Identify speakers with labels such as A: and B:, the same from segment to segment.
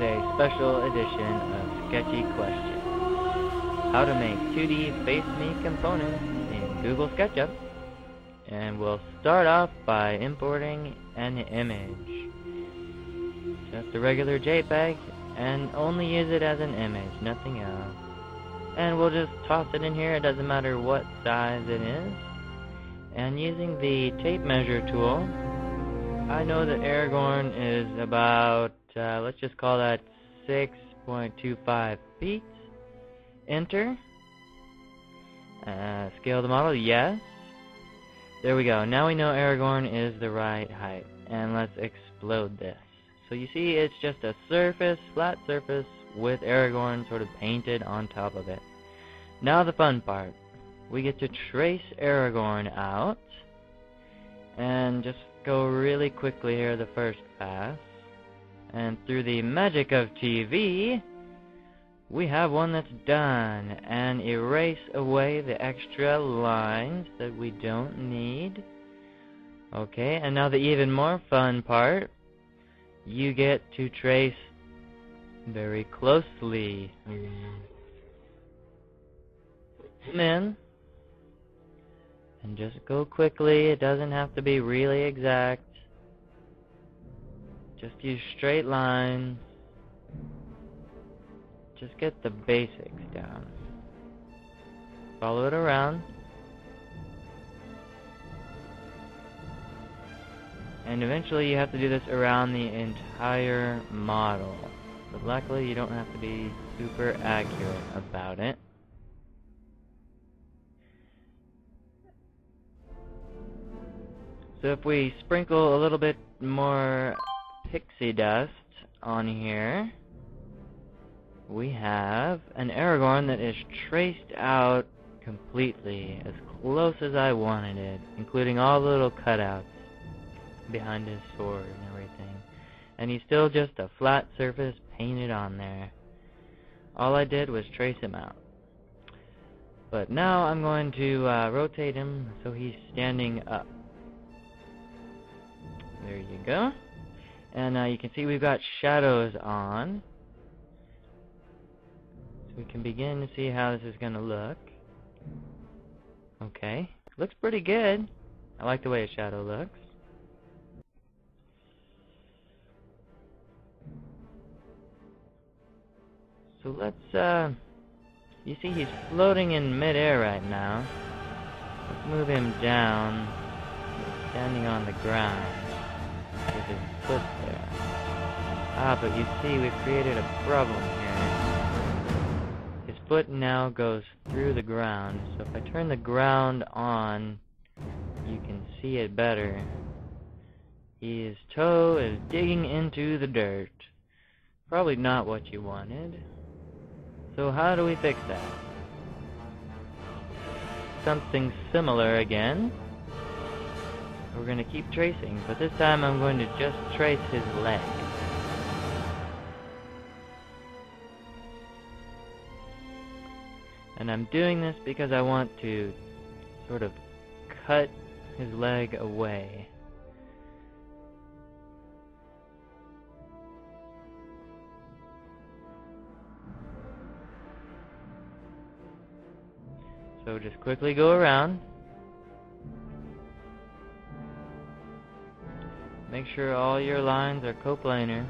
A: a special edition of Sketchy Questions. How to make 2D face me components in Google SketchUp. And we'll start off by importing an image. Just a regular JPEG, and only use it as an image, nothing else. And we'll just toss it in here, it doesn't matter what size it is. And using the tape measure tool, I know that Aragorn is about, uh, let's just call that 6.25 feet. Enter. Uh, scale the model, yes. There we go. Now we know Aragorn is the right height. And let's explode this. So you see it's just a surface, flat surface, with Aragorn sort of painted on top of it. Now the fun part. We get to trace Aragorn out. And just go really quickly here the first pass. And through the magic of TV, we have one that's done. And erase away the extra lines that we don't need. Okay, and now the even more fun part. You get to trace very closely. Mm-hmm. in and just go quickly. It doesn't have to be really exact. Just use straight lines. Just get the basics down. Follow it around. And eventually you have to do this around the entire model. But luckily you don't have to be super accurate about it. So if we sprinkle a little bit more pixie dust on here, we have an Aragorn that is traced out completely, as close as I wanted it, including all the little cutouts behind his sword and everything. And he's still just a flat surface painted on there. All I did was trace him out. But now I'm going to uh, rotate him so he's standing up. There you go. And uh, you can see we've got shadows on. So we can begin to see how this is going to look. Okay. Looks pretty good. I like the way a shadow looks. So let's, uh, you see he's floating in midair right now. Let's move him down. He's standing on the ground there. Ah, but you see, we've created a problem here. His foot now goes through the ground, so if I turn the ground on, you can see it better. His toe is digging into the dirt. Probably not what you wanted. So how do we fix that? Something similar again. We're going to keep tracing, but this time I'm going to just trace his leg. And I'm doing this because I want to sort of cut his leg away. So just quickly go around. Make sure all your lines are coplanar.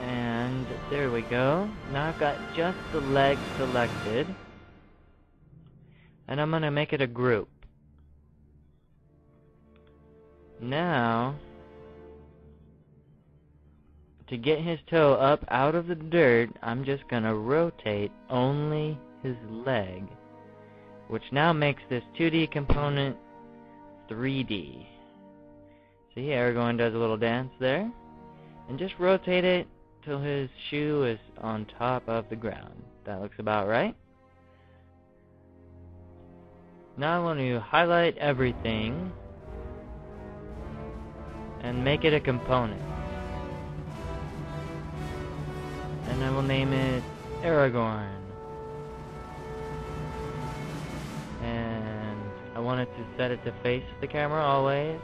A: And there we go. Now I've got just the leg selected. And I'm going to make it a group. Now, to get his toe up out of the dirt, I'm just going to rotate only his leg which now makes this 2D component 3D. See, Aragorn does a little dance there. And just rotate it till his shoe is on top of the ground. That looks about right. Now I want to highlight everything and make it a component. And I will name it Aragorn. I wanted to set it to face the camera always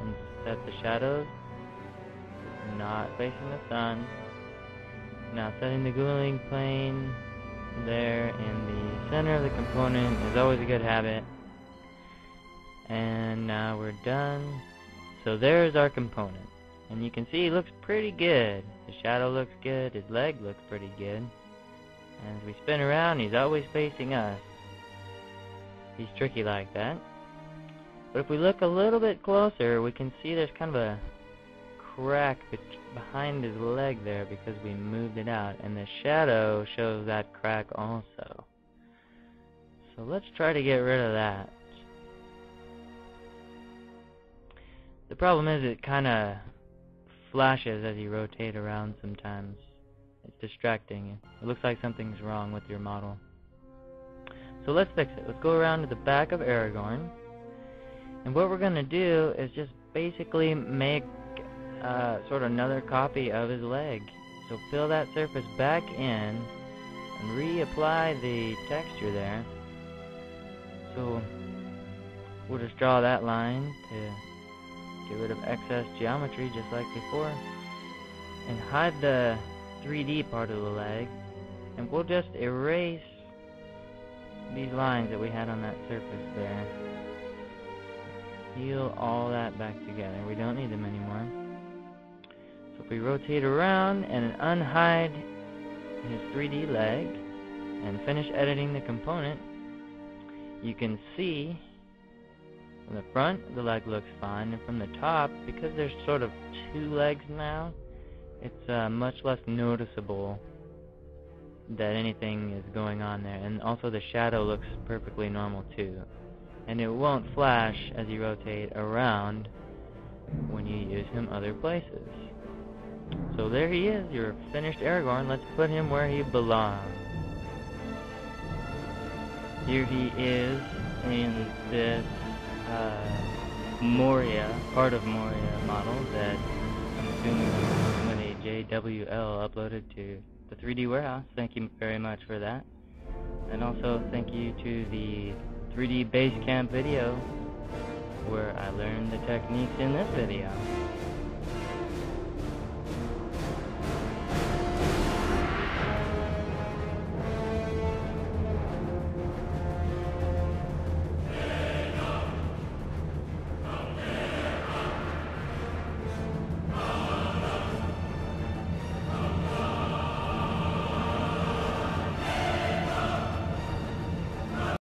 A: and set the shadows not facing the sun. Now setting the gluing plane there in the center of the component is always a good habit. And now we're done. So there's our component. And you can see he looks pretty good. The shadow looks good, his leg looks pretty good. And as we spin around, he's always facing us. He's tricky like that. But if we look a little bit closer, we can see there's kind of a crack behind his leg there because we moved it out. And the shadow shows that crack also. So let's try to get rid of that. The problem is it kind of flashes as you rotate around sometimes. It's distracting. It looks like something's wrong with your model. So let's fix it. Let's go around to the back of Aragorn. And what we're going to do is just basically make uh, sort of another copy of his leg. So fill that surface back in and reapply the texture there. So we'll just draw that line to get rid of excess geometry just like before. And hide the 3D part of the leg. And we'll just erase these lines that we had on that surface there. Heal all that back together. We don't need them anymore. So if we rotate around and unhide his 3D leg and finish editing the component, you can see from the front the leg looks fine and from the top because there's sort of two legs now it's uh, much less noticeable that anything is going on there. And also the shadow looks perfectly normal too. And it won't flash as you rotate around when you use him other places. So there he is, your finished Aragorn. Let's put him where he belongs. Here he is in this uh, Moria, part of Moria model that I'm assuming somebody JWL uploaded to the 3D warehouse. Thank you very much for that. And also thank you to the 3D Basecamp video where I learned the techniques in this video.